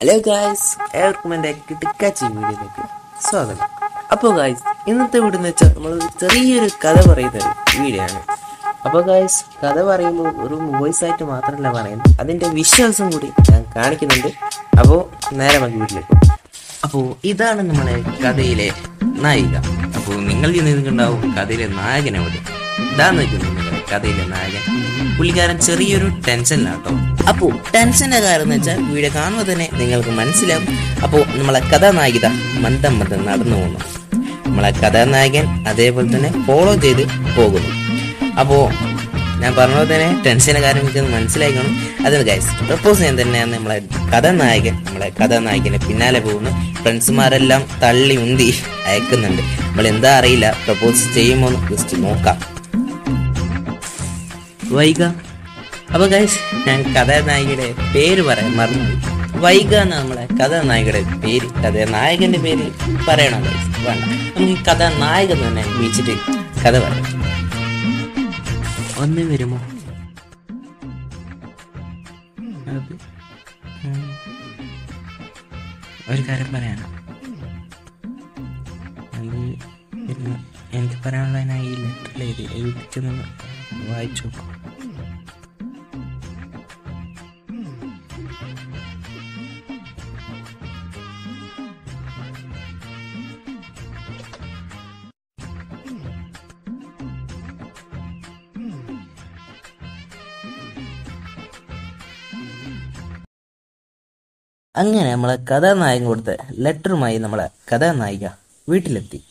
Hello guys ഏവർക്കും എന്റെ കിട്ടിക്കാച്ചി വീഡിയോയിലേക്ക് സ്വാഗതം. അപ്പോൾ ഗായ്സ് ഇന്നത്തെ വീടെന്ന് വെച്ചാൽ നമ്മൾ ചെറിയൊരു കഥ പറയുന്ന വീഡിയോ ആണ് അപ്പോൾ ഗായ്സ് കഥ പറയുമ്പോൾ ഒരു വോയിസ് ആയിട്ട് മാത്രമല്ല പറയുന്നത്. അതിന്റെ വിഷ്വൽസും കൂടി ഞാൻ കാണിക്കുന്നുണ്ട്. അപ്പോൾ നേരെ നമുക്ക് വീട്ടിലേക്ക് അപ്പോൾ ഇതാണ് നമ്മുടെ കഥയിലെ നായിക. അപ്പോൾ നിങ്ങൾ നിങ്ങൾക്കുണ്ടാവും കഥയിലെ നായകനെ എവിടെ ഇതാന്ന് വെക്കുന്നത് നിങ്ങളുടെ കഥയിലെ നായകൻ. പുള്ളിക്കാരൻ ചെറിയൊരു ടെൻഷനിലാട്ടോ അപ്പോ ടെൻഷന്റെ എന്ന് വെച്ചാൽ വീഡിയോ കാണുമ്പോൾ തന്നെ നിങ്ങൾക്ക് മനസ്സിലാവും. അപ്പോ നമ്മളെ കഥാനായിക മന്ദം മന്ദം നടന്നു പോകുന്നു നമ്മളെ കഥാനായകൻ അതേപോലെ തന്നെ ഫോളോ ചെയ്ത് പോകുന്നു. അപ്പോ ഞാൻ പറഞ്ഞ തന്നെ ടെൻഷന്റെ കാര്യം എനിക്ക് മനസ്സിലാക്കണം അതിന് ഗൈസ് പ്രപ്പോസ് ചെയ്യാൻ തന്നെയാണ് നമ്മളെ കഥാനായകൻ. നമ്മളെ കഥാനായകന് പിന്നാലെ പോകുന്നു. ഫ്രണ്ട്സുമാരെല്ലാം തള്ളി ഉന്തി അയക്കുന്നുണ്ട്. നമ്മൾ എന്താ അറിയില്ല പ്രപ്പോസ് ചെയ്യുമോ എന്ന് ജസ്റ്റ് നോക്കാം. വൈക അപ്പൊ ഗൈസ് ഞാൻ കഥാനായികയുടെ പേര് പറയാൻ മറന്നു വൈഗ എന്ന നമ്മളെ കഥാനായികയുടെ പേര് കഥാനായകന്റെ പേര് പറയണം ഗൈസ് വേണ്ട. നമുക്ക് ഈ കഥാനായകൻ തന്നെ വിളിച്ചിട്ട് കഥ പറയാം. ഒന്ന് വരുമോ? ഒരു കാര്യം പറയാനാ എനിക്ക് പറയാനുള്ള ഈ ലെറ്ററിൽ എഴുതി എഴുതിച്ചൊന്ന് വായിച്ചു. അങ്ങനെ നമ്മളെ കഥാനായകൻ കൊടുത്ത ലെറ്ററുമായി നമ്മളെ കഥാനായിക വീട്ടിലെത്തി.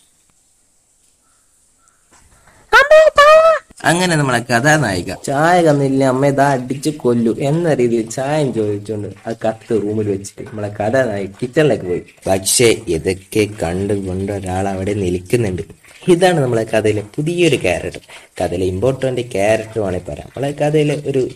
അങ്ങനെ നമ്മളെ കഥാനായിക ചായ കന്നില്ല അമ്മ ഇതാ അടിച്ച് കൊല്ലു എന്ന രീതിയിൽ ചായം ചോദിച്ചുകൊണ്ട് ആ കത്ത് റൂമിൽ വെച്ചിട്ട് നമ്മളെ കഥാനായിക കിച്ചണിലേക്ക് പോയി. പക്ഷേ ഇതൊക്കെ കണ്ടുകൊണ്ട് ഒരാൾ അവിടെ നിൽക്കുന്നുണ്ട്. ഇതാണ് നമ്മളെ കഥയിലെ പുതിയൊരു ക്യാരക്ടർ കഥയിലെ ഇമ്പോർട്ടന്റ് ക്യാരക്ടറുമാണ് പറയാം. നമ്മളെ കഥയിലെ ഒരു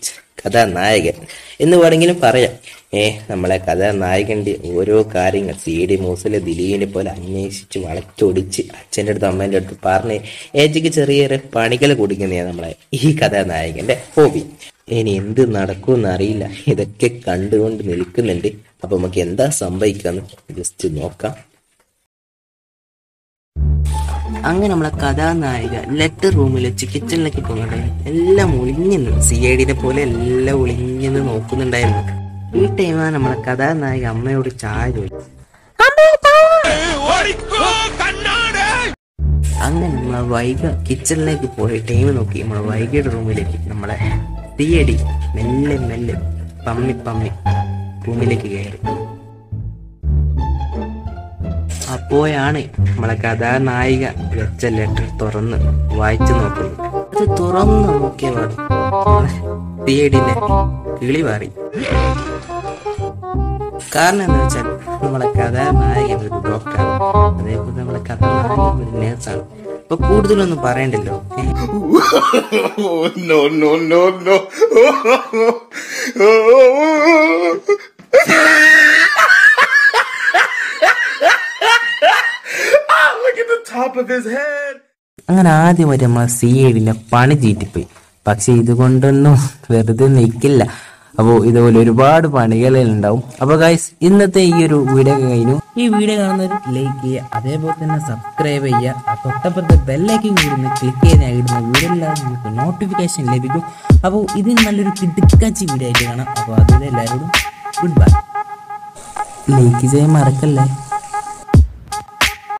കഥാനായകൻ എന്ന് വേണമെങ്കിലും പറയാം. ഏ നമ്മളെ കഥാനായകന്റെ ഓരോ കാര്യങ്ങൾ സി ഡി മൂസിലെ ദിലീപിനെ പോലെ അന്വേഷിച്ച് വളച്ചൊടിച്ച് അച്ഛന്റെ അടുത്ത് അമ്മേന്റെ അടുത്ത് പറഞ്ഞ് ഏജിക്ക് ചെറിയ ചെറിയ പണികൾ കൊടുക്കുന്നതാണ് നമ്മളെ ഈ കഥാനായകന്റെ ഹോബി. ഇനി എന്ത് നടക്കുമെന്ന് അറിയില്ല. ഇതൊക്കെ കണ്ടുകൊണ്ട് നിൽക്കുന്നുണ്ട്. അപ്പൊ നമുക്ക് എന്താ സംഭവിക്കാന്ന് ജസ്റ്റ് നോക്കാം. അങ്ങനെ നമ്മളെ കഥാനായിക ലെറ്റർ റൂമിൽ വെച്ച് കിച്ചണിലേക്ക് പോകുന്നുണ്ട് എല്ലാം ഒളിഞ്ഞു സി ഐ ഡിനെ പോലെ എല്ലാം ഒളിഞ്ഞെന്ന് നോക്കുന്നുണ്ടായിരുന്നു. ഈ ടൈമാണ് നമ്മളെ കഥാനായിക അമ്മയോട് ചായ ചോദിച്ചു. അങ്ങനെ നമ്മളെ വൈക കിച്ചണിലേക്ക് പോയി ടൈം നോക്കി നമ്മളെ വൈഗയുടെ റൂമിലേക്ക് നമ്മളെ ഡി മെല്ലെ മെല്ലെ പമ്മി പമ്മി റൂമിലേക്ക് കയറി. അപ്പോഴാണ് നമ്മളെ കഥാനായിക വെച്ച ലെറ്റർ തുറന്ന് വായിച്ചു നോക്കുന്നത്. അത് തുറന്ന് നോക്കിയതാണ് പാടും തിയേടിന്റെ കിളി മാറി. കാരണം എന്താ വെച്ചാൽ നമ്മളെ കഥാനായകൻ ഒരു ഡോക്ടറാണ്. അതേപോലെ നമ്മളെ കഥാനായകൻ ഒരു നേഴ്സാണ്. അപ്പൊ കൂടുതലൊന്നും പറയണ്ടല്ലോ. ഏ? top of his head. അങ്ങനെ ആദ്യമായിട്ട് നമ്മൾ സി ഐഡിന്റെ പണി ചീറ്റിപ്പോയി. പക്ഷെ ഇതുകൊണ്ടൊന്നും വെറുതെ നിൽക്കില്ല. അപ്പോൾ ഇതുപോലെ ഒരുപാട് പണികൾ ഉണ്ടാവും. അപ്പോൾ ഗൈസ് ഇന്നത്തെ ഈ ഒരു വീഡിയോ കഴിഞ്ഞു. ഈ വീഡിയോ കാണുന്നവർ ലൈക്ക് ചെയ്യുക. അതേപോലെ തന്നെ സബ്സ്ക്രൈബ് ചെയ്യുക. തൊട്ടപ്പുറത്തെ ബെല്ലൈക്കും കൂടി ഒന്ന് ക്ലിക്ക് ചെയ്ത് ഇടുന്ന വീഡിയോ എല്ലാം നിങ്ങൾക്ക് നോട്ടിഫിക്കേഷൻ ലഭിക്കും. അപ്പോൾ ഇത് നല്ലൊരു കിടുക്കാച്ചി വീഡിയോ ആയിട്ട് കാണാം. അപ്പോൾ അതുവരെ എല്ലാവരോടും ഗുഡ് ബൈ ലൈക്ക് ചെയ്യാൻ മറക്കല്ലേ?